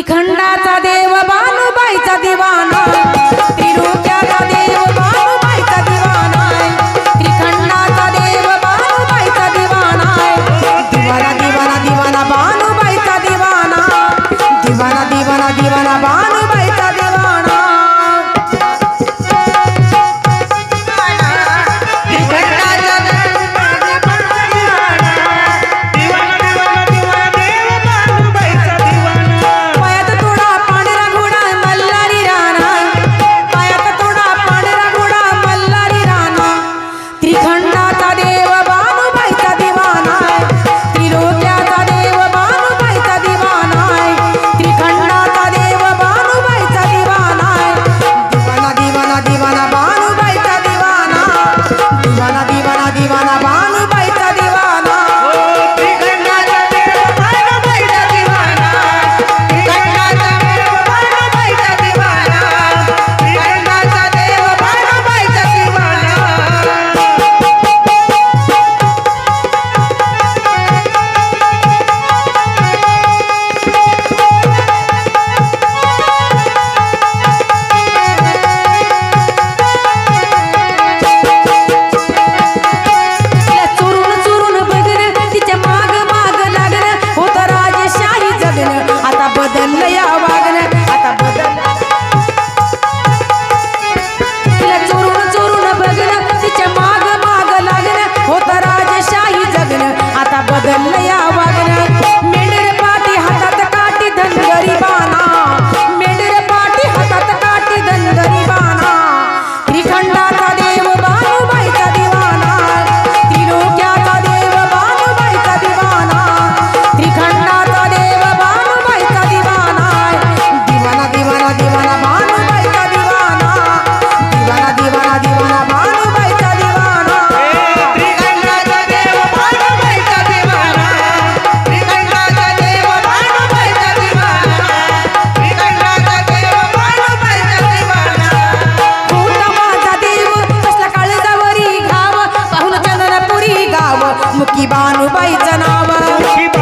श्रीखंडाचा देव बानुबाईचा दिवाना तिरुक्याचा दिवाना देव दिवाना दिवाना दिवाना मुखी बानु भाई जनावर